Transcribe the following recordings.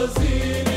الله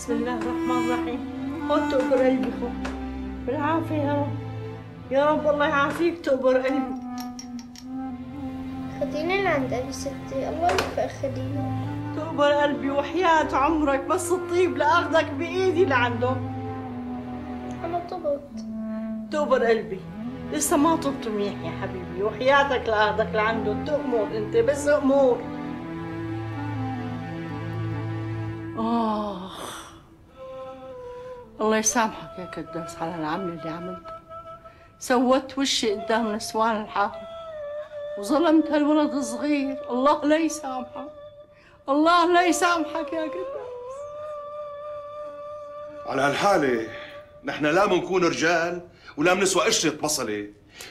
بسم الله الرحمن الرحيم. خذ تؤبر قلبي خذ بالعافية يا رب. يا رب الله يعافيك تؤبر قلبي. خديني لعند أبي ستي. الله يوفق خديني تؤبر قلبي وحياة عمرك بس تطيب لأخذك بإيدي لعنده أنا طبت. تؤبر قلبي. لسه ما طبت منيح يا حبيبي. وحياتك لأخذك لعنده تأمر أنت بس أمور. آه. الله يسامحك يا كداس على العمل اللي عملته. سوت وشي قدام نسوان الحارة وظلمت هالولد الصغير. الله لا يسامحك الله لا يسامحك يا كداس على هالحالة نحن لا منكون رجال ولا منسوى قشرة بصلة.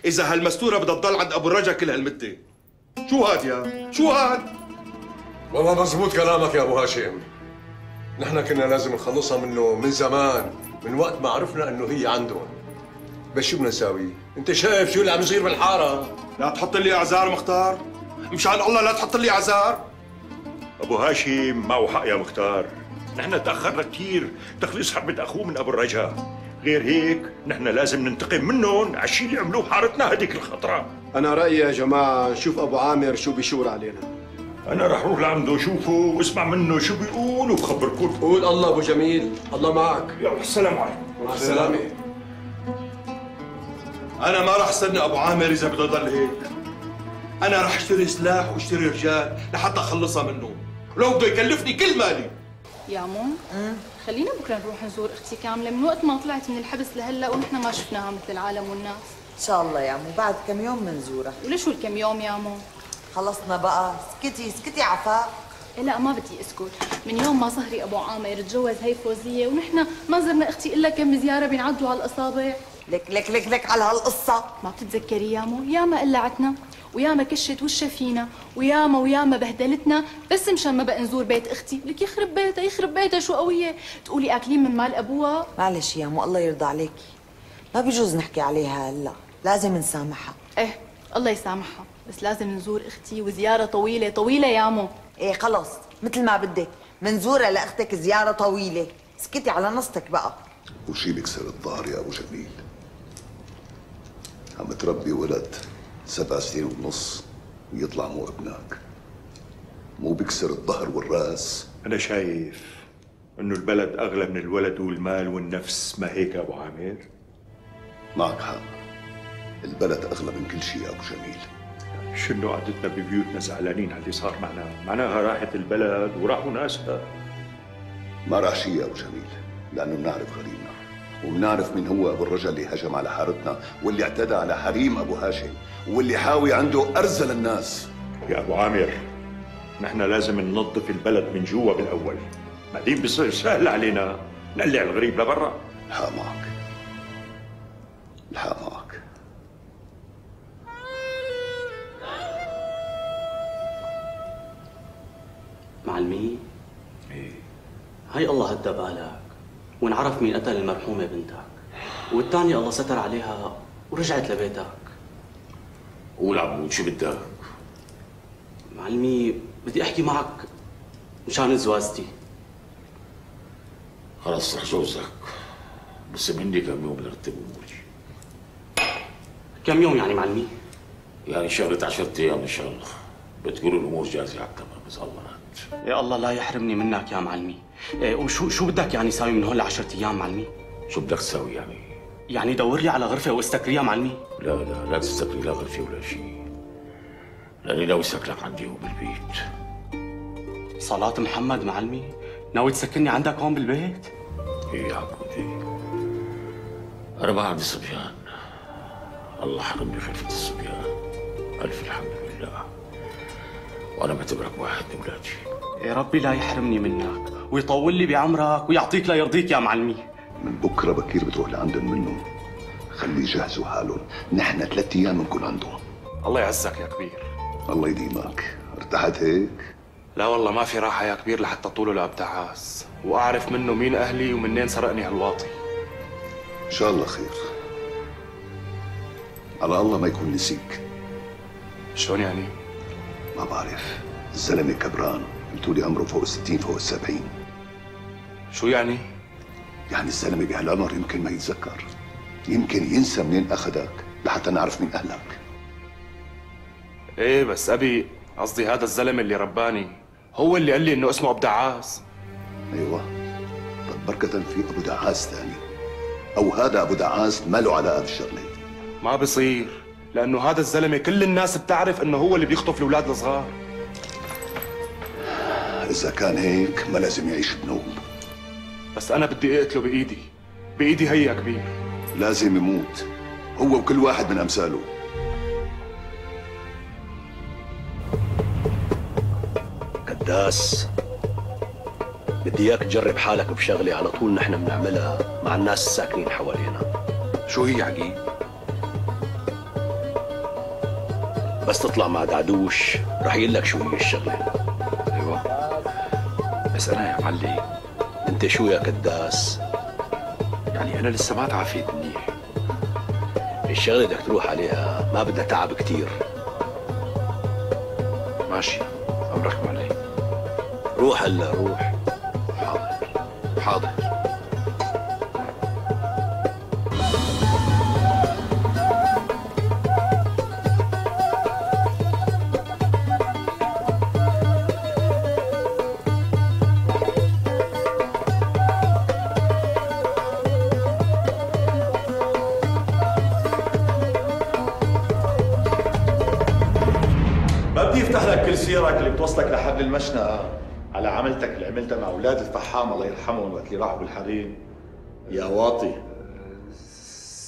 إذا هالمستورة بدها تضل عند أبو الرجا كل هالمدة شو هاد يا؟ شو هاد؟ والله مزبوط كلامك يا أبو هاشم. نحن كنا لازم نخلصها منه من زمان من وقت ما عرفنا إنه هي عندهم. بس شو بدنا نساوي؟ أنت شايف شو اللي عم يصير بالحارة؟ لا تحط لي أعذار مختار. مشان الله لا تحط لي أعذار. أبو هاشم معه حق يا مختار. نحن تأخرنا كثير تخليص حبه أخوه من أبو الرجاء غير هيك نحن لازم ننتقم منهم على الشيء اللي عملوه حارتنا هذيك الخطرة. أنا رأيي يا جماعة نشوف أبو عامر شو بيشور علينا. أنا رح أروح لعنده اشوفه واسمع منه شو بيقول وبخبركم قول الله أبو جميل الله معك. يلا السلام عليكم. مع السلامة. أنا ما راح استنى أبو عامر إذا بده يضل هيك. أنا راح اشتري سلاح واشتري رجال لحتى أخلصها منه. ولو بده يكلفني كل مالي. يا مون خلينا بكرة نروح نزور أختي كاملة. من وقت ما طلعت من الحبس لهلا ونحن ما شفناها مثل العالم والناس. إن شاء الله يا مو بعد كم يوم منزورة. وليش الكم يوم يا مون؟ خلصنا بقى. اسكتي اسكتي عفاف إيه لا ما بدي اسكت. من يوم ما صهري أبو عامر تجوز هي فوزية ونحن ما زرنا أختي إلا كم زيارة بينعدوا على الاصابع لك لك لك لك على هالقصة. ما بتتذكري يا مو ياما قلعتنا وياما كشت وشها فينا وياما وياما بهدلتنا بس مشان ما بقى نزور بيت أختي. لك يخرب بيتها يخرب بيتها شو قوية؟ تقولي أكلين من مال أبوها؟ معلش يا مو الله يرضى عليكي. ما بيجوز نحكي عليها هلا. لازم نسامحها. إيه الله يسامحها. بس لازم نزور أختي وزيارة طويلة. طويلة يا مو. إيه خلص. مثل ما بدك منزورة لأختك زيارة طويلة. اسكتي على نصتك بقى. وشي بكسر الظهر يا أبو جميل. عم تربي ولد سبع سنين ونص ويطلع مو ابنك. مو بكسر الظهر والرأس. أنا شايف إنه البلد أغلى من الولد والمال والنفس. ما هيك يا أبو عامر؟ معك حق. البلد أغلى من كل شيء يا أبو جميل. شنو قعدتنا ببيوتنا زعلانين على اللي صار معنا؟ معناها راحت البلد وراحوا ناسها. ما راح شيء يا أبو جميل لأنه بنعرف غريمنا وبنعرف مين هو أبو الرجل اللي هجم على حارتنا واللي اعتدى على حريم أبو هاشم واللي حاوي عنده ارذل الناس. يا أبو عامر نحن لازم ننظف البلد من جوا بالأول. بعدين بصير سهل علينا نقلع الغريب لبرا. الحق معك. الحق معك. معلمي إيه. هاي الله هدى بالك وانعرف مين قتل المرحومة بنتك. والثانية الله ستر عليها ورجعت لبيتك. قول عمود شو بدك؟ معلمي بدي أحكي معك مشان زواجتي خلص رح جوزك بس مني كم يوم نرتب اموري كم يوم يعني معلمي؟ يعني شغلة عشرة أيام إن شاء الله. بتكون الأمور جاهزة على التمام إذا الله يا الله لا يحرمني منك يا معلمي. إيه وشو شو بدك يعني ساوي من هون لعشرة أيام معلمي؟ شو بدك تسوي يعني؟ يعني دور لي على غرفة واستكريها معلمي؟ لا لا لا تستقري لا غرفة ولا شيء. لأني ناوي سكنك عندي هون بالبيت. صلاة محمد معلمي؟ ناوي تسكنني عندك هون بالبيت؟ إيه يا عبودي أنا ما عندي صبيان. الله حرمني خلفة الصبيان. ألف الحمد لله. وأنا بعتبرك واحد من ولادي يا ربي لا يحرمني منك. ويطول لي بعمرك ويعطيك لا يرضيك يا معلمي. من بكرة بكير بتروح لعندهم منهم خلي يجهزوا حالهم نحن ثلاث أيام بنكون عندهم. الله يعزك يا كبير. الله يديمك. ارتحت هيك؟ لا والله ما في راحة يا كبير لحتى طوله لأبدع عاس وأعرف منه مين أهلي ومنين سرقني هالواطي. إن شاء الله خير. على الله ما يكون نسيك. شلون يعني؟ ما بعرف. الزلمة كبران. قلتوا لي عمره فوق الستين فوق السبعين. شو يعني؟ يعني الزلمه بهالعمر يمكن ما يتذكر. يمكن ينسى منين اخذك لحتى نعرف مين أهلك. إيه بس أبي قصدي هذا الزلمة اللي رباني هو اللي قال لي إنه اسمه أبو دعاس. أيوه. طب بركة في أبو دعاس ثاني أو هذا أبو دعاس ما له علاقه بالشغله ما بصير لأنه هذا الزلمة كل الناس بتعرف إنه هو اللي بيخطف الأولاد الصغار. إذا كان هيك ما لازم يعيش بنوب. بس أنا بدي أقتله بإيدي. بإيدي هي يا كبير. لازم يموت. هو وكل واحد من أمثاله. قداس بدي إياك تجرب حالك بشغلة على طول نحن بنعملها مع الناس الساكنين حوالينا. شو هي عقيل؟ بس تطلع مع دعدوش رح يقول لك شو هي الشغلة. بس أنا يا معلي أنت شو يا قداس يعني أنا لسه ما تعافيت منيح الشغلة بدك تروح عليها ما بدها تعب كتير. ماشي. أمرك معلي روح هلا روح. المشنقة على عملتك اللي عملتها مع أولاد الفحام الله يرحمهم وقت اللي راحوا بالحريم. يا واطي.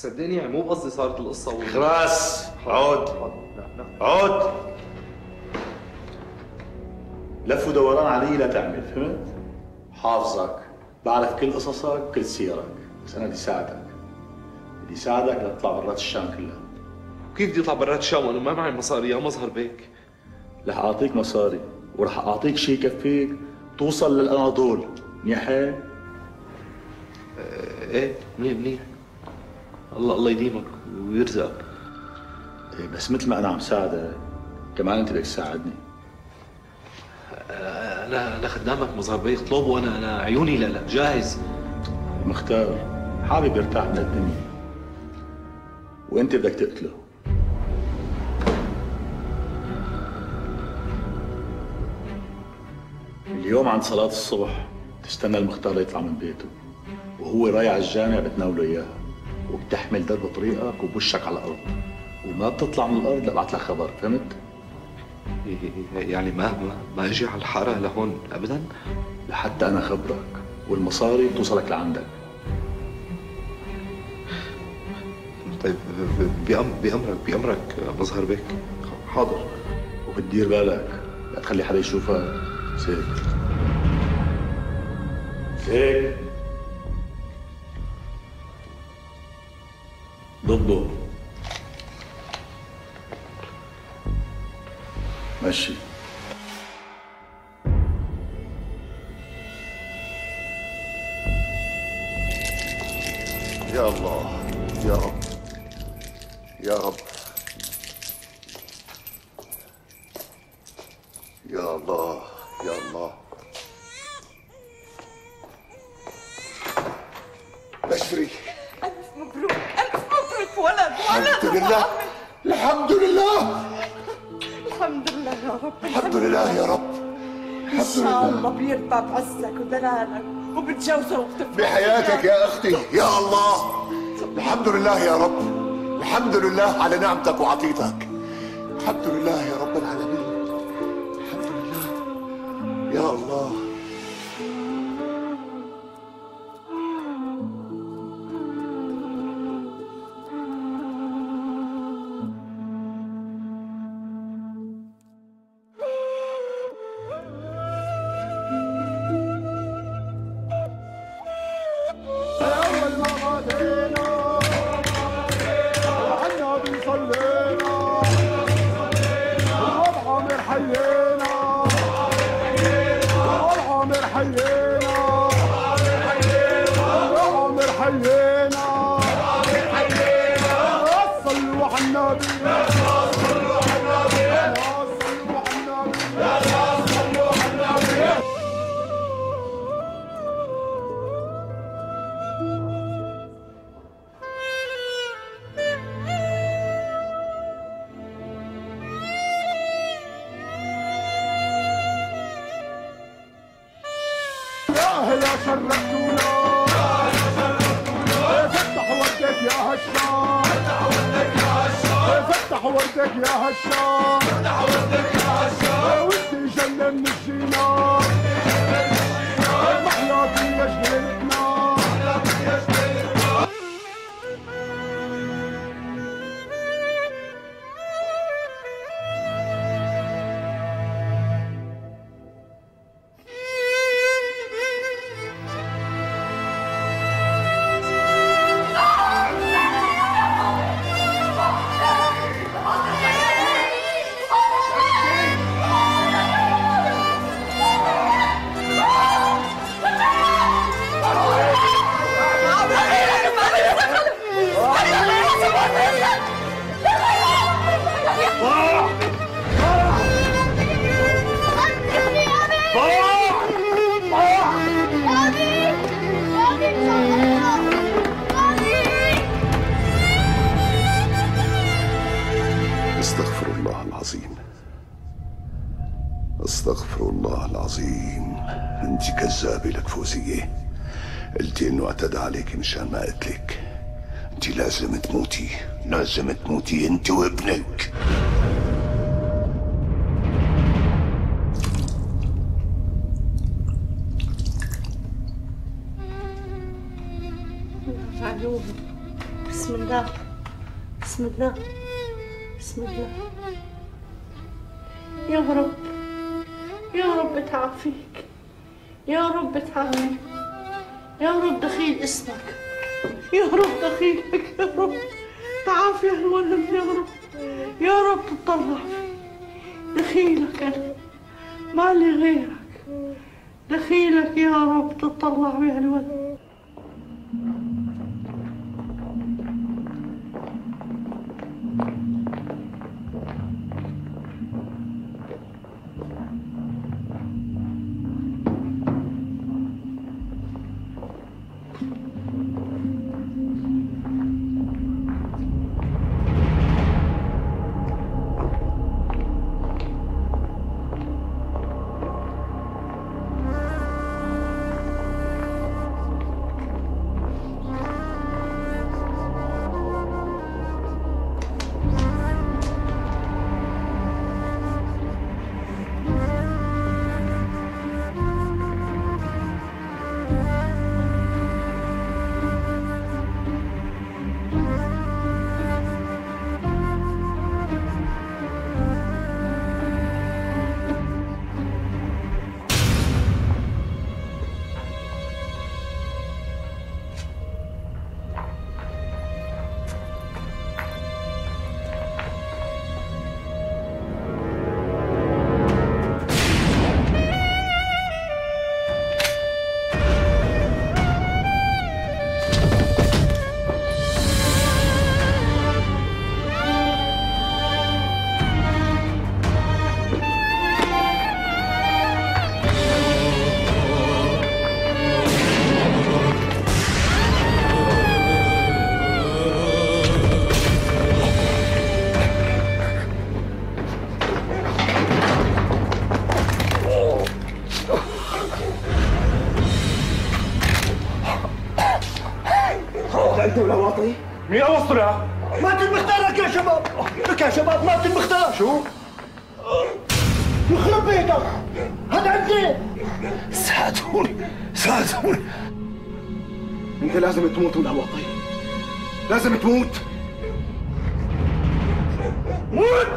صدقني يعني مو بقصدي صارت القصة و... خلاص عود. عود. لف ودوران علي لا تعمل فهمت؟ حافظك بعرف كل قصصك كل سيرك. بس أنا بدي ساعدك. بدي ساعدك لتطلع برات الشام كلها. كيف بدي أطلع برات الشام؟ وأنا ما معي مصاري يا مظهر بيك. رح أعطيك مصاري. ورح أعطيك شيء يكفيك. توصل للأناضول. منيح هيك؟ إيه منيح منيح. الله الله يديمك ويرزقك. إيه بس مثل ما أنا عم ساعدك كمان أنت بدك تساعدني. أنا أنا خدامك مظهر بيك اطلب وأنا أنا عيوني لا لا جاهز. مختار. حابب يرتاح من الدنيا وأنت بدك تقتله. اليوم عند صلاة الصبح تستنى المختار يطلع من بيته وهو رايح على الجامع بتناوله إياها وبتحمل درب طريقك وبوشك على الأرض. وما بتطلع من الأرض لابعت لك خبر فهمت؟ يعني ما ما, ما أجي على الحارة لهون ابدا؟ لحتى أنا خبرك والمصاري توصلك لعندك. طيب بأم بأمرك بأمرك مظهر بيك. حاضر. وبتدير بالك لا تخلي حدا يشوفك. زيك زيك ضده مشي يا الله يا رب يا رب يا الله يا الله الله بيرفع بعزك ودلالك وبتجوزه وبتفرح. بحياتك يا أختي يا الله. الحمد لله يا رب. الحمد لله على نعمتك وعطيتك. الحمد لله يا رب العالمين. أستغفر الله العظيم. أستغفر الله العظيم. انت كذابه لك فوزيه قلتي انه أعتدى عليك مشان ما قتلك أنت لازم تموتي لازم تموتي أنت وابنك. بسم الله. بسم الله. بسم الله. يا رب يا رب تعافيك. يا رب تعافيك. يا رب دخيل اسمك. يا رب دخيلك يا رب. تعافي هالولد يا رب. يا رب تطلع دخيلك أنا. ما لي غيرك. دخيلك يا رب تطلع بهالولد يا؟ مات المختار لك يا شباب. لك يا شباب مات المختار شو؟ يخرب بيتك. هذا عندي. ساعدوني ساعدوني. أنت لازم تموت ولا واطي لازم تموت. موت!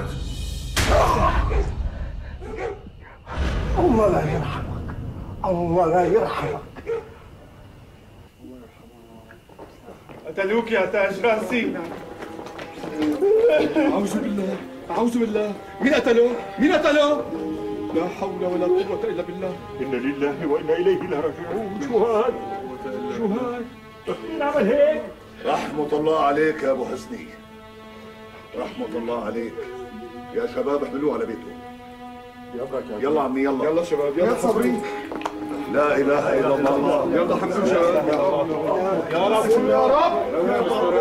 الله لا يرحمك. الله لا يرحمك. قتلوك يا تاج راسي أعوذ بالله أعوذ بالله مين قتله؟ مين قتله؟ لا حول ولا قوة إلا بالله إنا لله وإنا إليه راجعون شو هاد؟ شو هاد؟ مين عمل هيك؟ رحمة الله عليك يا أبو حسني رحمة الله عليك يا شباب احملوه على بيته يلا عمي يلا يلا شباب يلا صبري لا إله إلا الله يلا حمزة شباب يا رب يا رب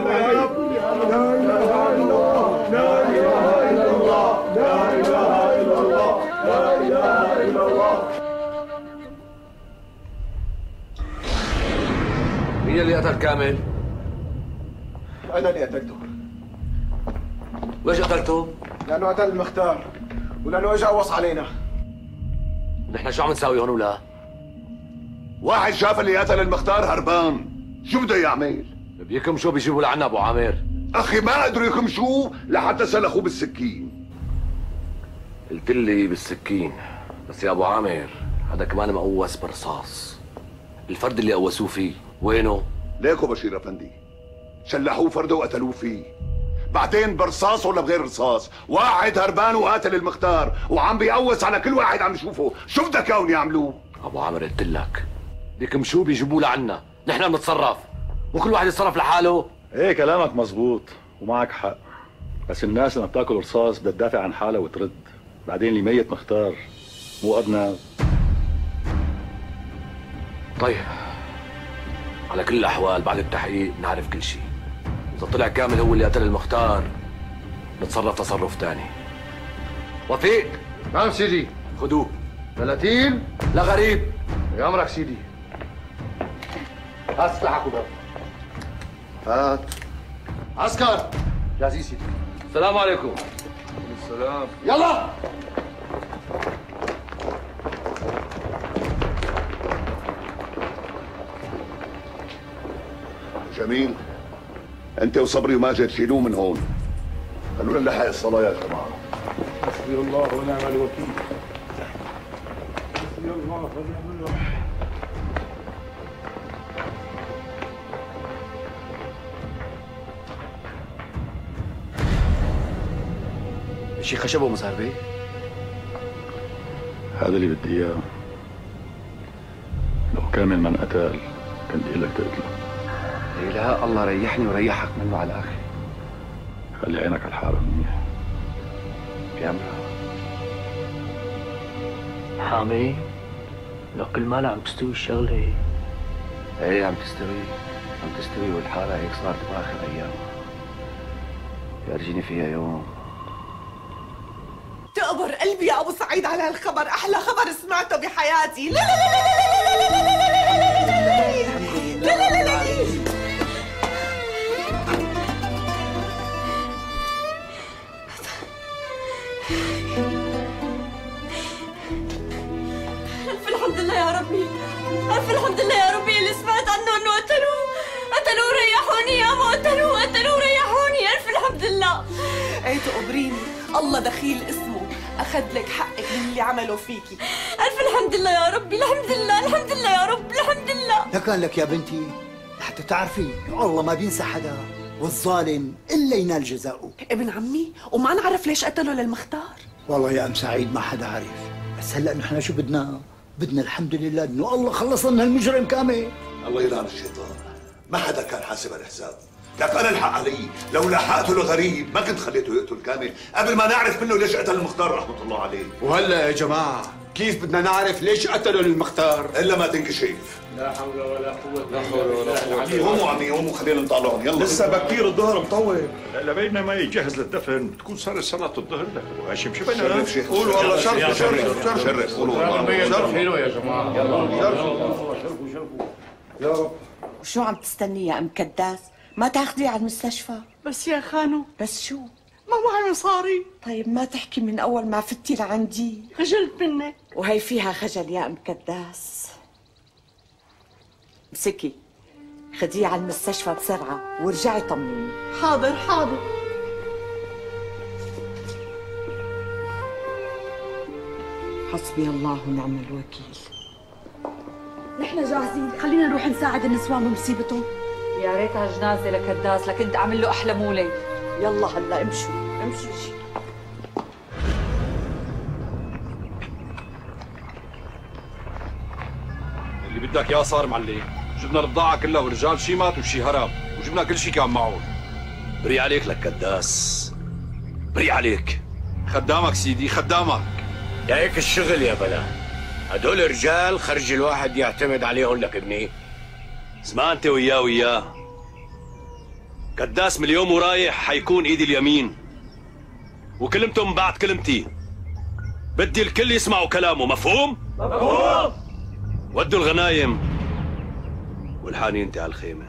لا إله إلا الله لا إله إلا الله لا إله إلا الله لا إله إلا الله مين اللي قتل كامل؟ أنا اللي قتلته ليش قتلته؟ لأنه قتل المختار ولأنه اجى قوص علينا نحن شو عم نساوي هون ولا؟ واحد شاف اللي قتل المختار هربان. شو بده يعمل؟ بيكمشوا بيجيبوا لعنا أبو عامر؟ أخي ما قدروا يكمشوه لحتى سلخوه بالسكين. قلت لي بالسكين بس يا أبو عامر هذا كمان مقوس برصاص. الفرد اللي قوسوه فيه وينه؟ ليكو بشير أفندي. شلحوه فرده وقتلوه فيه. بعدين برصاص ولا بغير رصاص؟ واحد هربان وقاتل المختار وعم بيقوس على كل واحد عم يشوفه. شو بدك اياهم يعملوا أبو عامر قلت لك. بيكمشوا بيجيبوه لعنا؟ نحن بنتصرف وكل واحد يتصرف لحاله. إيه كلامك مزبوط ومعك حق. بس الناس لما بتاكل رصاص بدها تدافع عن حالها وترد. بعدين اللي ميت مختار. مو أدنى. طيب. على كل الأحوال بعد التحقيق نعرف كل شيء. إذا طلع كامل هو اللي قتل المختار نتصرف تصرف تاني. وفيق نعم سيدي. خدوه. 30 لا غريب. يا أمرك سيدي. هات سلاحك وباب هات عسكر. جاهزين سيدي السلام عليكم. السلام. يلا. جميل. أنت وصبري وماجد شيلوه من هون. خلونا نلحق الصلاة يا جماعة. حسبي الله ونعم الوكيل. حسبي الله ونعم الوكيل. شي خشب ومصار بيه؟ هذا اللي بدي إياه. لو كامل من قتل كنت لك تقتله؟ إيه لا الله ريحني وريحك منه على الآخر خلي عينك على الحارة منيح. بأمرها حامي لو كل ما عم تستوي الشغلة. إيه عم تستوي. عم تستوي والحاره هيك صارت بآخر أيام يرجيني فيها يوم. قلبي يا ابو سعيد على هالخبر أحلى خبر سمعته بحياتي لا لا لا لا لا لا لا ألف الحمد لله يا ربي ألف الحمد لله يا ربي اللي سمعت عنه إنه قتلوه قتلوه ريحوني يا ما قتلوه قتلوه ريحوني ألف الحمد لله إيه تقبريني الله دخيل اسمه أخذ لك حقك من اللي عمله فيكي. ألف الحمد لله يا ربي الحمد لله الحمد لله يا رب الحمد لله لكان لك يا بنتي لحتى تعرفي الله ما بينسى حدا والظالم إلا ينال جزاؤه. ابن عمي وما نعرف ليش قتلوا للمختار. والله يا أم سعيد ما حدا عارف. بس هلا نحن شو بدنا؟ بدنا الحمد لله إنه الله خلصنا من هالمجرم كامل. الله يلعن الشيطان. ما حدا كان حاسب الحساب لك أنا الحق علي. لو لحقته الغريب ما كنت خليته يقتل كامل. قبل ما نعرف منه ليش قتل المختار رحمة الله عليه. وهلا يا جماعة كيف بدنا نعرف ليش قتلوا المختار؟ إلا ما تنكشف. لا حول ولا قوة لا حول ولا قوة قوموا عمي قوموا خلينا نطلعهم. يلا. لسه بكير الظهر مطول. لبينا ما يجهز للدفن. بتكون صارت صلاة الظهر لك ابو هاشم شو بدنا شرف شيخ. قولوا والله شرف شرف شرف. شرف. قولوا والله. شرف. حلو يا جماعة. يلا. شرفوا شرفوا يا رب وشو عم تستني يا أم كداس؟ ما تاخذيه على المستشفى. بس يا خانو. بس شو؟ ما معي مصاري طيب ما تحكي من أول ما فتي لعندي. خجلت منك وهي فيها خجل يا أم كداس امسكي. خديه على المستشفى بسرعة ورجعي طمنيني. حاضر حاضر. حسبي الله ونعم الوكيل. نحن جاهزين. خلينا نروح نساعد النسوان بمصيبتهم. يا ريتها جنازة لكداس لكنت أعمل له أحلى مولي يلا هلا امشوا امشوا اللي بدك إياه صار معلم. جبنا البضاعة كلها والرجال شي مات وشي هرب وجبنا كل شي كان معهم بري عليك لك كداس بري عليك. خدامك سيدي خدامك. يا هيك الشغل يا بلا. هدول رجال خرج الواحد يعتمد عليهم لك ابني. اسمع انت وياه وياه كداس من اليوم ورايح حيكون إيدي اليمين. وكلمته بعد كلمتي. بدي الكل يسمعوا كلامه مفهوم؟ مفهوم. ودوا الغنايم. والحاني انت على الخيمة.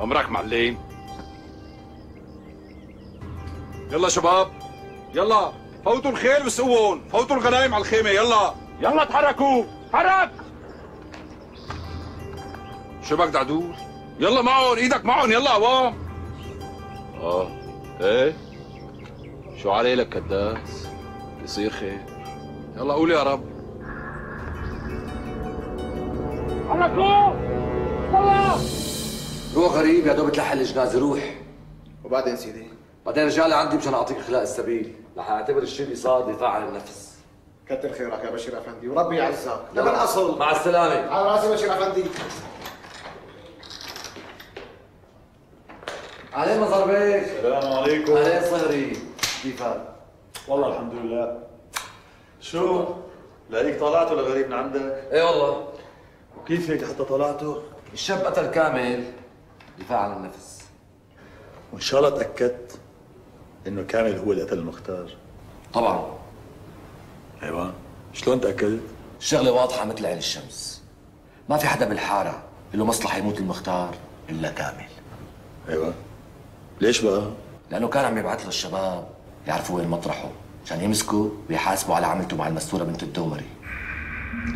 امرك معلم. يلا شباب. يلا. فوتوا الخيل وسقوهم. فوتوا الغنايم على الخيمة. يلا. يلا تحركوا حرك شو بك دعدور يلا معهم إيدك معهم يلا عوام آه إيه؟ شو علي لك كداس؟ يصير خير. يلا قول يا رب. حركوا يلا روح غريب يا دوب تلحق الجنازة روح وبعدين سيدي؟ بعدين رجع لي عندي مشان أعطيك إخلاء السبيل. رح أعتبر الشيء اللي صار دفاع عن النفس. كتر خيرك يا بشير أفندي وربي يعزك. لبن أصل. مع السلامة. على رأسي بشير أفندي. عليه مظهر بيك السلام عليكم. عليه صهري. كيفك؟ والله الحمد لله. شو؟ لاقيك طلعته لغريب من عندك؟ إيه والله. وكيف هيك حتى طلعته؟ الشاب قتل كامل دفاع عن النفس. وإن شاء الله تأكدت إنه كامل هو اللي قتل المختار. طبعا. أيوه. شلون تأكدت؟ الشغلة واضحة مثل عين الشمس. ما في حدا بالحارة له مصلحة يموت المختار إلا كامل. أيوه. ليش بقى؟ لأنه كان عم يبعث له الشباب يعرفوا وين مطرحه عشان يمسكوا ويحاسبوا على عملته مع المستورة بنت الدومري.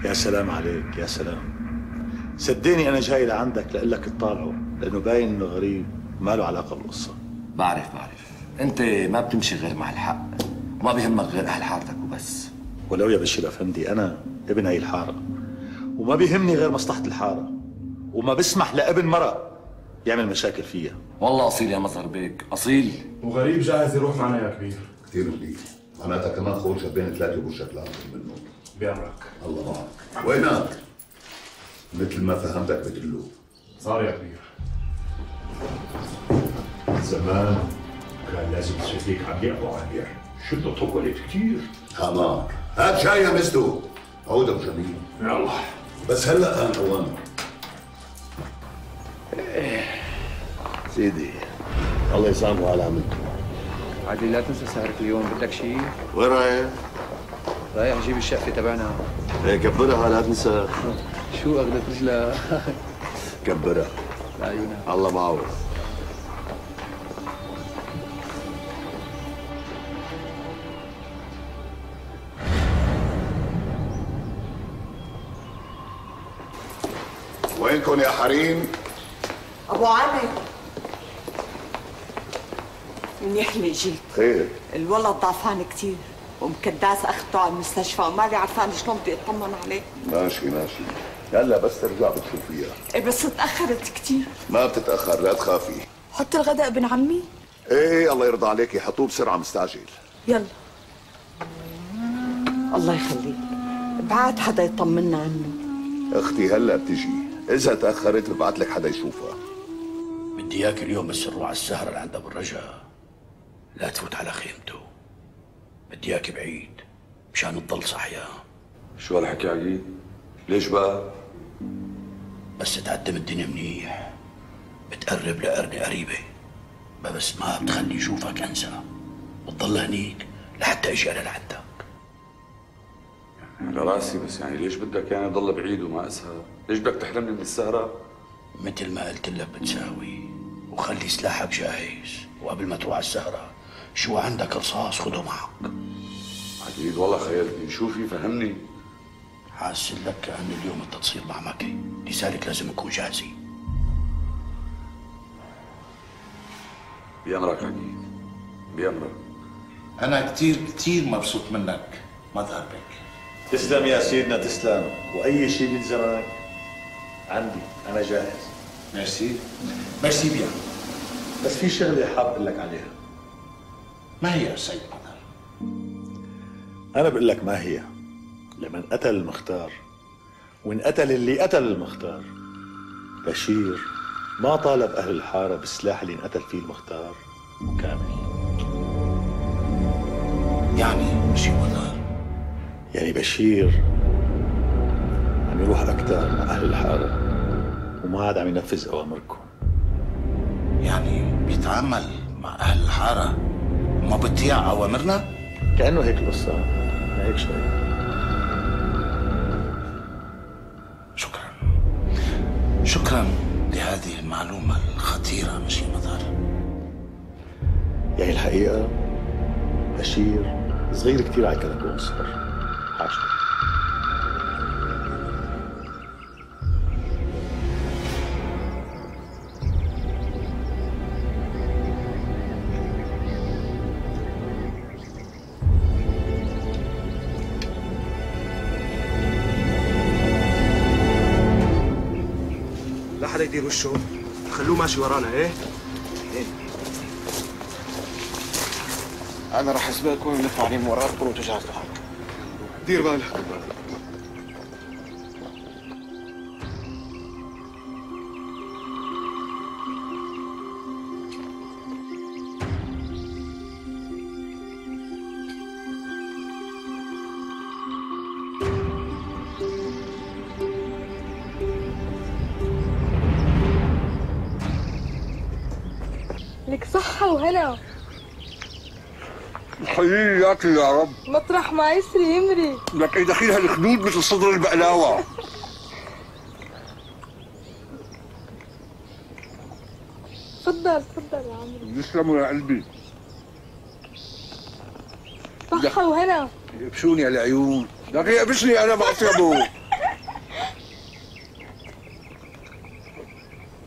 يا سلام عليك يا سلام. صدقني أنا جاي لعندك لاقول لك اطالعه لأنه باين إنه غريب ما له علاقة بالقصة. بعرف بعرف. أنت ما بتمشي غير مع الحق وما بيهمك غير أهل حارتك وبس. ولو يا بشير أفندي أنا ابن هي الحارة. وما بيهمني غير مصلحة الحارة. وما بسمح لابن مرأة. يعمل مشاكل فيها. والله أصيل يا مظهر بيك أصيل. وغريب جاهز يروح معنا يا كبير. كثير منيح معناتها كمان خوشة بين ثلاثة وبوشك لا منه. بأمرك الله معك. وينك؟ مثل ما فهمتك بتقول. صار يا كبير. زمان كان لازم تصير عم ابو عامر شده طولت كثير تمام هات شاي يا مستو. عود أبو جميل يلا. بس هلأ كان اوانك سيدي الله يسامحه على عملته. عادي لا تنسى سهرة اليوم. بدك شيء وين رايح؟ رايح أجيب الشقفة تبعنا. إيه كبرها لا تنسى. شو اخذت رجلها كبرها. لعيونها الله معه. وينكم يا حريم؟ أبو عامر منيح اللي جيت خير. الولد ضعفان كثير ومكداس أخته على المستشفى وما لي عرفان شلون بدي اطمن عليه. ماشي ماشي. هلا بس ترجع بتشوفيها إيه بس تأخرت كثير ما بتتأخر لا تخافي. حط الغداء ابن عمي. إيه الله يرضى عليكي حطوه بسرعة مستعجل يلا. الله يخليك. بعت حدا يطمنا عنه. أختي هلا بتجي. إذا تأخرت ببعث لك حدا يشوفها. بدي إياك اليوم بس نروح على السهرة اللي عند أبو الرجا لا تفوت على خيمته بدي إياك بعيد مشان تضل صحيا شو هالحكي عقيد؟ ليش بقى؟ بس تقدم الدنيا منيح بتقرب لقرنة قريبة بس ما بتخلي يشوفك أنسى بتضل هنيك لحتى أجي أنا لعندك على راسي بس يعني ليش بدك يعني ضل بعيد وما أسهر؟ ليش بدك تحرمني من السهرة؟ مثل ما قلت لك بتساوي وخلي سلاحك جاهز. وقبل ما تروح على السهرة شو عندك رصاص خده معك. عقيد والله خيرتني شو في؟ فهمني. حاسس لك كأن اليوم انت تصير مع مكي. لذلك لازم نكون جاهزين بأمرك عقيد بأمرك أنا كتير كتير مبسوط منك. مظهر بك. تسلم يا سيدنا تسلم. وأي شيء بيلزمك عندي أنا جاهز. ميرسي. ميرسي بيان بس في شغلة حاب أقول لك عليها. ما هي يا سيد مظهر أنا بقول لك ما هي. لمن قتل المختار وانقتل اللي قتل المختار. بشير ما طالب أهل الحارة بالسلاح اللي انقتل فيه المختار. كامل. يعني شو مظهر يعني بشير عم يروح أكثر مع أهل الحارة. وما عاد عم ينفذ أوامركم. يعني بيتعامل مع أهل الحارة وما بيطيع أوامرنا؟ كأنه هيك القصة. هيك شوي. شكرا. لهذه المعلومة الخطيرة مشي مظهر يعني الحقيقة بشير صغير كثير على كلام صار حاشا. يدير وشه خلوه ماشي ورانا إيه؟ أنا راح أسبقكم ونلف عليه من وراكم وتجهز لحالك دير بالك. ياكل يا رب. مطرح ما يسري يمري. لك إيه دخيل هالخدود مثل صدر البقلاوة. تفضل تفضل يا عمري يسلموا يا قلبي. صحة وهنا. يبشوني على العيون. لك يقبشني أنا باطيبه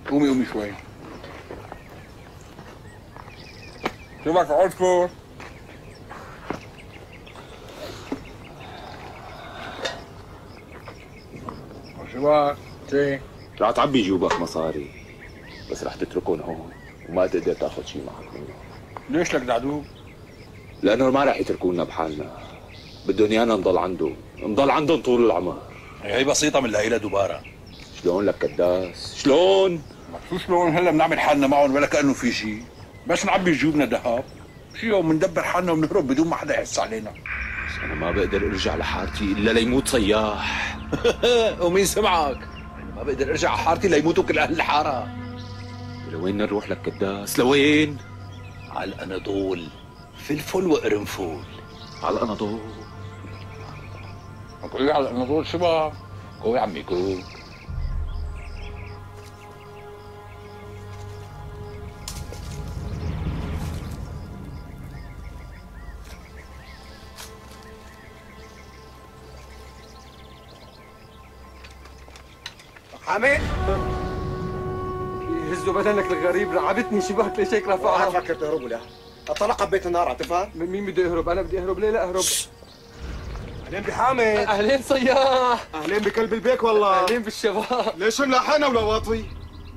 قومي قومي شوي. شو بدك شي؟ رح تعبي جيوبك مصاري بس رح تتركهم هون وما تقدر تاخذ شيء معك منهم ليش لك دعدوب؟ لأنه ما رح يتركونا بحالنا. بدهم إيانا نضل عندهم نضل عندهم طول العمر. هي بسيطة من العيلة دبارة شلون لك كداس شلون؟ شو شلون هلا بنعمل حالنا معهم ولا كأنه في شيء بس نعبي جيوبنا ذهب شي يوم بندبر حالنا وبنهرب بدون ما حدا يحس علينا. بس أنا ما بقدر أرجع لحارتي إلا ليموت صياح. ومين سمعك؟ ما بقدر أرجع على حارتي ليموتوا كل أهل الحارة. لوين نروح لك كداس لوين؟ على الأناضول. فلفل وقرنفل على الأناضول. قول على الأناضول شو بقى؟ قوي عمي قوي حامد يهزوا بدنك الغريب رعبتني شباك ليش هيك رفعها فكر تهرب ولا؟ اطلق بيت النار اعتفال. مين بده يهرب؟ أنا بدي أهرب. ليه لا أهرب؟ أهلين بحامد. أهلين صياح. أهلين بكلب البيك والله. أهلين بالشباب. ليش ملاحقنا ولا واطي؟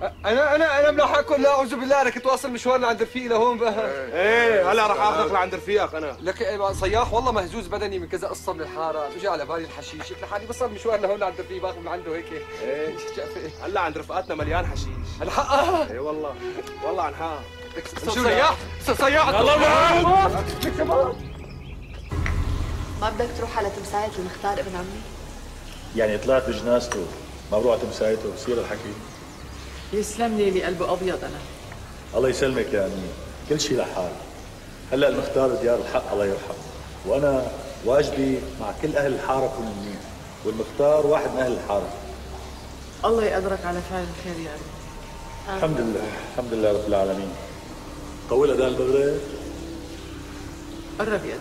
أنا أنا أنا ملاحقكم. لا أعوذ بالله. أنا كنت واصل مشوارنا عند رفيقي لهون بقى. إيه. هلا رح أخذك لعند رفيقك أنا. لك إيه، صياح والله مهزوز بدني من كذا قصة من الحارة. اجى على بالي الحشيش. قلت لحالي بصل مشوار لهون لعند رفيقي باخذ من عنده هيك. إيه. هلا عند رفقاتنا مليان حشيش. الحق إيه والله. والله عن حق صياح. صياح. يلا ما بدك تروح على تمثالية المختار ابن عمي؟ يعني طلعت بجنازته. ما بروح على تمسايته. بصير الحكي. يسلم لي اللي قلبه أبيض أنا. الله يسلمك يا أمين. كل شيء لحال. هلأ المختار ديار الحق الله يرحمه. وأنا واجبي مع كل أهل الحارة كون منيح والمختار واحد من أهل الحارة. الله يقدرك على فعل الخير يا ابني الحمد لله. الحمد لله رب العالمين. طول اذان البغداد قرب يا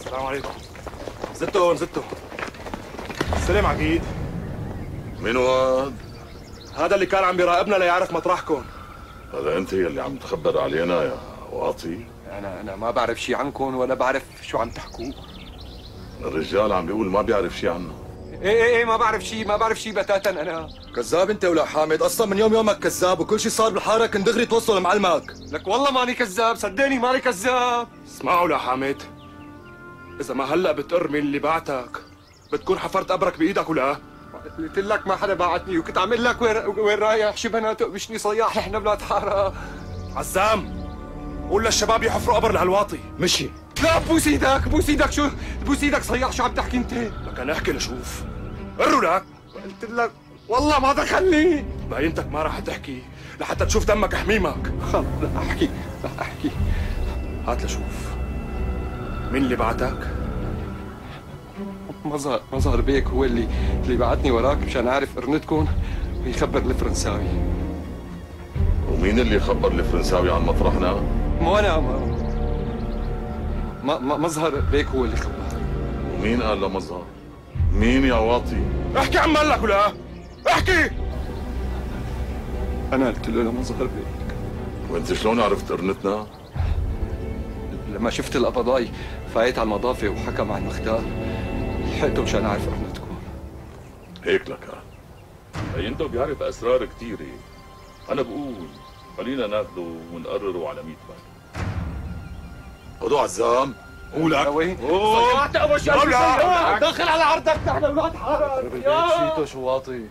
السلام عليكم. زتهم زتهم سلام عقيد. مين هو هذا اللي كان عم بيراقبنا ليعرف مطرحكم. هذا انت اللي عم تخبر علينا يا واطي؟ أنا أنا ما بعرف شيء عنكم ولا بعرف شو عم تحكوا. الرجال عم بيقول ما بيعرف شيء عنه. إيه إيه إيه ما بعرف شيء ما بعرف شيء بتاتا أنا. كذاب انت ولا حامد أصلا من يوم يومك كذاب وكل شيء صار بالحارة كنت دغري توصل لمعلمك لك والله ماني كذاب صدقني ماني كذاب. اسمعوا لحامد إذا ما هلأ بتقرمي اللي بعتك. بتكون حفرت قبرك بإيدك ولا؟ قلت لك ما حدا بعتني وكنت عم أقول لك وين وين رايح؟ شبه تقبشني صياح. نحن بلاد حاره عزام قول للشباب يحفروا قبر لهالواطي. مشي. لا بوس إيدك بوس إيدك. شو؟ بوس إيدك صياح. شو عم تحكي أنت؟ لك أنا أحكي لشوف. قروا لك؟ قلت لك والله ما دخلني. باينتك ما راح تحكي لحتى تشوف دمك حميمك. خلص لا أحكي لا أحكي. هات لشوف. مين اللي بعتك؟ مظهر مظهر بيك هو اللي اللي بعتني وراك مشان أعرف قرنتكم ويخبر الفرنساوي ومين اللي خبر الفرنساوي عن مطرحنا؟ مو أنا ما مظهر بيك هو اللي خبر ومين قال لمظهر؟ مين يا واطي؟ احكي عم مالك ولا احكي أنا قلت له لمظهر بيك وأنت شلون عرفت قرنتنا؟ لما شفت القبضاي فايت على المضافة وحكى مع المختار لحقته مشان أعرف قرنتكم هيك لك. بينته بيعرف أسرار كثيره أنا بقول خلينا ناخده ونقرره على 100 بال خذوا عزام قولك وين؟ شيء يلا. دخل على عرضك نحن أولاد حاره شيتو شو واطي.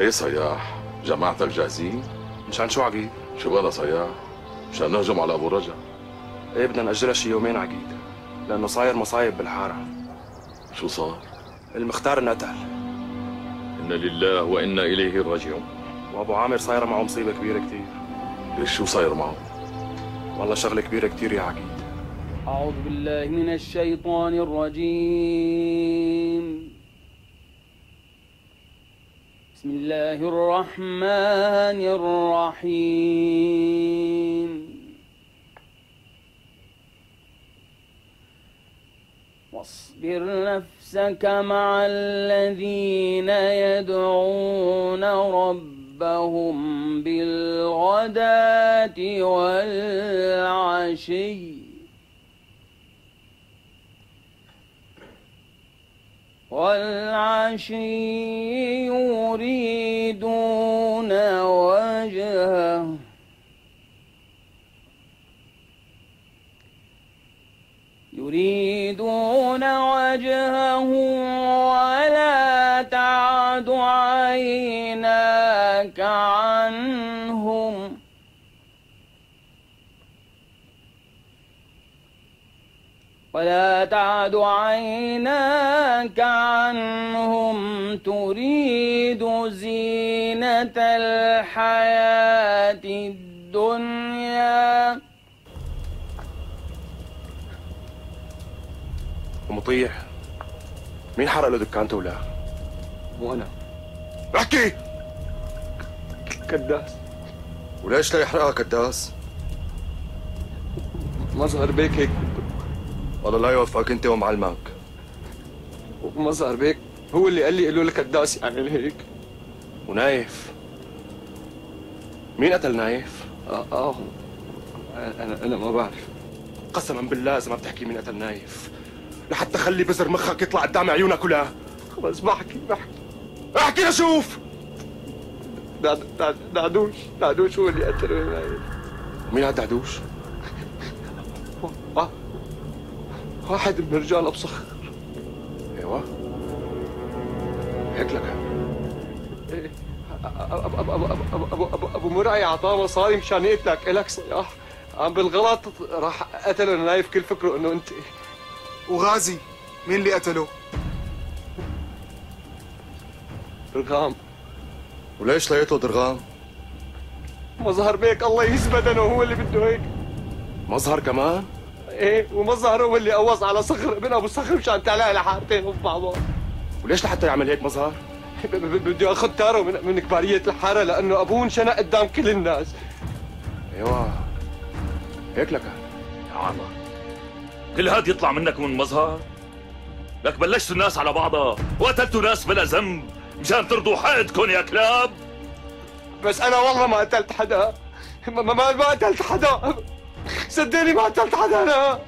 إيه صياح جماعتك جاهزين؟ مشان شو عقيد؟ شو بلا صياح؟ مشان نهجم على أبو رجا إيه بدنا نأجلها شي يومين عقيد لأنه صاير مصايب بالحارة. شو صار؟ المختار انقتل إنا لله وإنا إليه راجعون. وأبو عامر صايرة معه مصيبة كبيرة كتير. ليش شو صاير معه؟ والله شغلة كبيرة كتير يا عقيد أعوذ بالله من الشيطان الرجيم. بسم الله الرحمن الرحيم. واصبر نفسك مع الذين يدعون ربهم بالغداة والعشي. والعشي يريدون وجهه. يريدون وجهه ولا تعد عيناك عنهم. ولا تعد عيناك عنهم. تريد زينة الحياة. ومطيع مين حرق له دكانته ولا؟ مو أنا. احكي! كداس. وليش لا يحرقها كداس؟ مظهر بيك هيك. والله لا يوفقك انت ومعلمك. مظهر بيك. هو اللي قال لي قالوا لك كداس يعمل هيك. ونايف. مين قتل نايف؟ آه آه. أنا أنا ما بعرف. قسما بالله إذا ما بتحكي مين قتل نايف. لحتى خلي بزر مخك يطلع قدام عيونك كلها. خلص بحكي بحكي أحكي. لشوف دعد- دعد- دعدوش دعدوش هو اللي قتله نايف مين هاد دعدوش؟ آه. واحد من رجال ابو صخر أيوه. هيك لك. إيه. ابو ابو ابو ابو ابو ابو أبو مرعي اعطاه مصاري مشان يقتلك الك صياح عم بالغلط راح قتله نايف كل فكره إنه أنت وغازي مين اللي قتله؟ رغام وليش لقيته درغام؟ مظهر بيك الله يثبت هو اللي بده هيك مظهر كمان؟ إيه ومظهر هو اللي قوص على صخر ابن أبو صخر مشان تعلق لحارتين في بعضهم وليش لحتى يعمل هيك مظهر؟ ب- ب- بده ياخذ تاره من, من كبارية الحارة لأنه أبوه انشنق قدام كل الناس أيوه هيك لك يا عمر كل هاد يطلع منك من مظهر. لك بلشتوا الناس على بعضها وقتلتوا ناس بلا ذنب مشان ترضوا حقدكم يا كلاب. بس أنا والله ما قتلت حدا. ما ما, ما قتلت حدا. صدقني ما قتلت حدا أنا.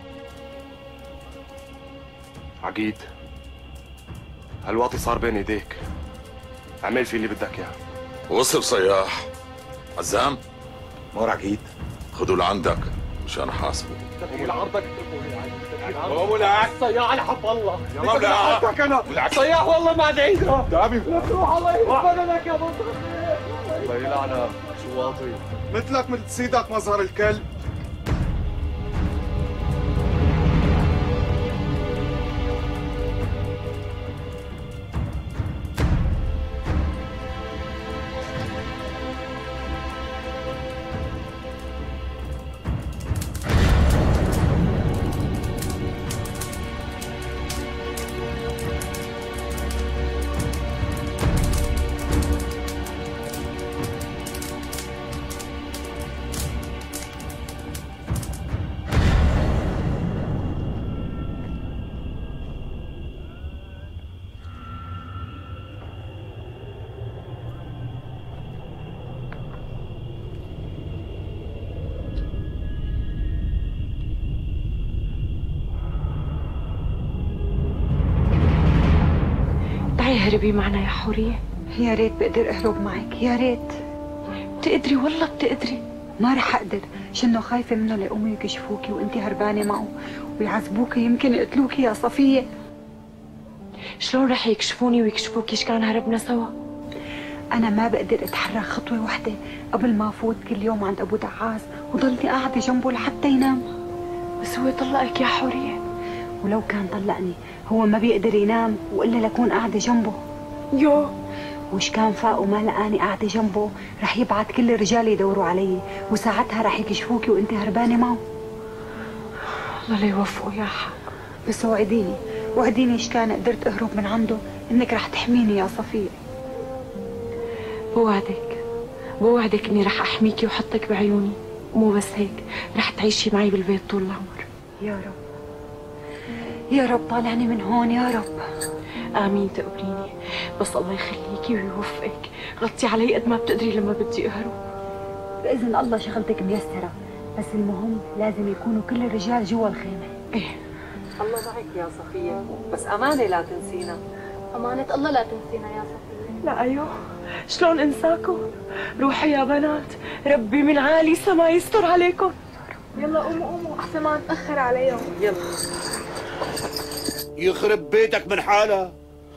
عقيد هالواطي صار بين إيديك. اعمل في اللي بدك إياه. وصل صياح. عزام؟ مور عقيد. خذوا لعندك مشان احاسبه تقول عرضك. لا صياح على حب الله أنا صياح والله ما ادعيها الله لك يا الله يلعنك شو واطي مثلك مثل سيدك مظهر الكلب تعي هربي معنا يا حورية؟ يا ريت بقدر أهرب معك يا ريت. بتقدري والله بتقدري. ما رح أقدر شنو خايفة منه ليقوموا يكشفوكي وانت هربانة معه ويعذبوكي يمكن يقتلوكي يا صفية. شلون رح يكشفوني ويكشفوكي؟ إيش كان هربنا سوا؟ أنا ما بقدر أتحرك خطوة واحدة. قبل ما أفوت كل يوم عند أبو دعاس وضلني قاعدة جنبه لحتى ينام. بس هو طلقك يا حورية. ولو كان طلقني هو ما بيقدر ينام وإلا لكون قاعدة جنبه. يو. وش كان فاق وما لقاني قاعدة جنبه رح يبعت كل الرجال يدوروا علي وساعتها رح يكشفوكي وأنت هربانة معه. الله لا يوفقه يا حق. بس وعديني وعديني إيش كان قدرت أهرب من عنده إنك رح تحميني يا صفيه بوعدك بوعدك إني رح أحميكي وحطك بعيوني. ومو بس هيك رح تعيشي معي بالبيت طول العمر. يا رب. يا رب طالعني من هون يا رب. آمين تقبريني بس الله يخليكي ويوفقك. غطي علي قد ما بتقدري لما بدي أهرب. بإذن الله شغلتك ميسرة بس المهم لازم يكونوا كل الرجال جوا الخيمة. إيه. الله معك يا صفية. بس أمانة لا تنسينا. أمانة الله لا تنسينا يا صفية. لا أيوه. شلون انساكم؟ روحي يا بنات. ربي من عالي سما يستر عليكم. يلا قوموا قوموا. أحسن ما نتأخر عليهم. يلا. يخرب بيتك من حالة.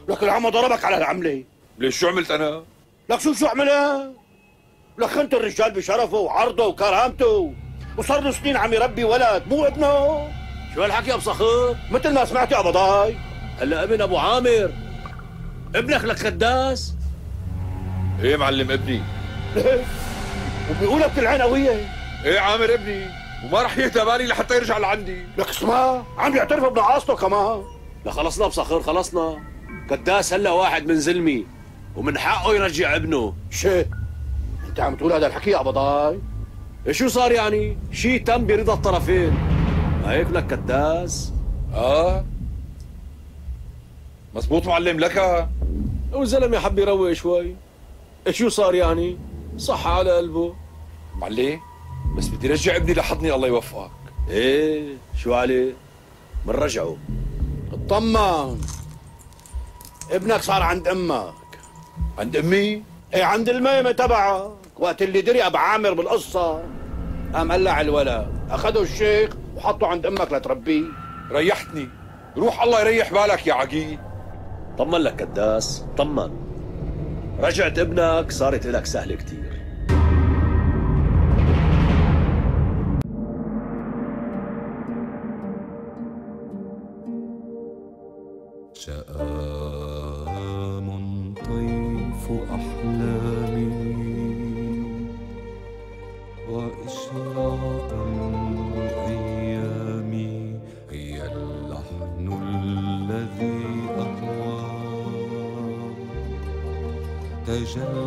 لك العمى ضربك على العملة. ليش شو عملت أنا؟ لك شو شو عملت؟ لك خنت الرجال بشرفه وعرضه وكرامته. وصار له سنين عم يربي ولد مو ابنه. شو هالحكي يا أبو صخور؟ مثل ما سمعت يا ضاي. هلا ابن أبو عامر. ابنك لك خداس؟ إيه معلم ابني. وبيقولك العين قوية. إيه عامر ابني. وما رح يهدى بالي لحتى يرجع لعندي. لك اسمع عم يعترف بنعاصته كمان. لا خلصنا بصخر خلصنا. قداس هلا واحد من زلمي ومن حقه يرجع ابنه. شي انت عم تقول هذا الحكي يا ضاي؟ شو صار يعني؟ شيء تم برضا الطرفين. ما هيك لك كداس؟ آه. مزبوط معلم لك. والزلمه حب يروق شوي. شو صار يعني؟ صح على قلبه. معلم بس بدي رجع ابني لحضني الله يوفقك. إيه شو عليه؟ منرجعه اطمن ابنك صار عند أمك. عند أمي؟ إيه عند الميمة تبعك وقت اللي دري أبو عامر بالقصة. قام قلع الولد أخذه الشيخ وحطه عند أمك لتربيه. ريحتني. روح الله يريح بالك يا عقيل. طمن لك كداس طمن. رجعت ابنك صارت لك سهلة كتير. شآم طيف أحلامي وإشراقا بأيامي هي اللحن الذي أهوى. تجلت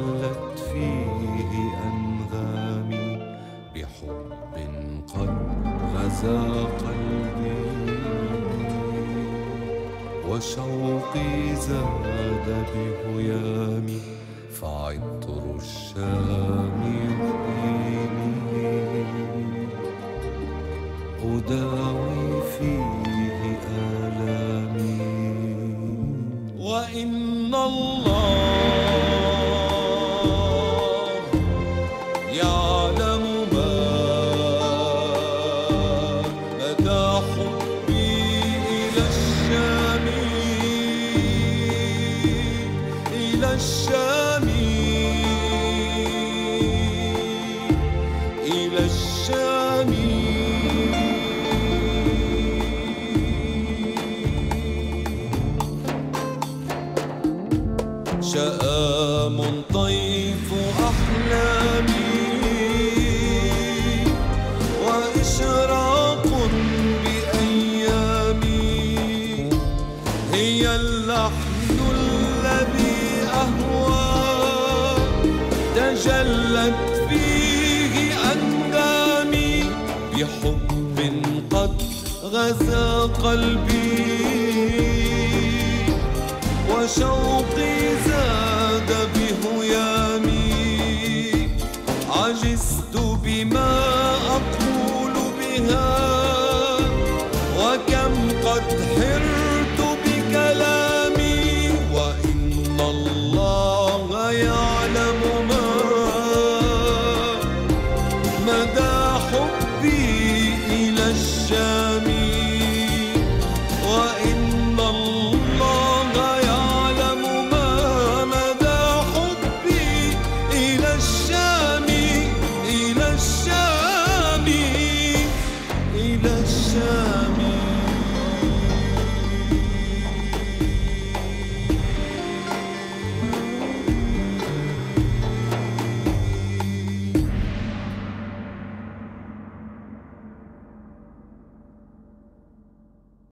شآم طيف أحلامي وإشراق بأيامي. هي اللحن الذي أهوى تجلت فيه أندامي. بحب قد غزا قلبي وشوق